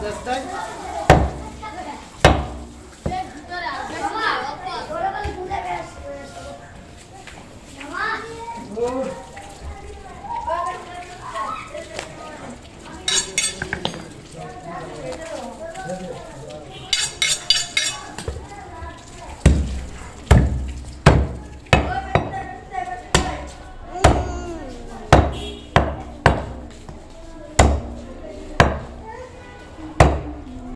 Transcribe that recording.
Desse tanque?